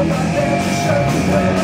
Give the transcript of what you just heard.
Somebody to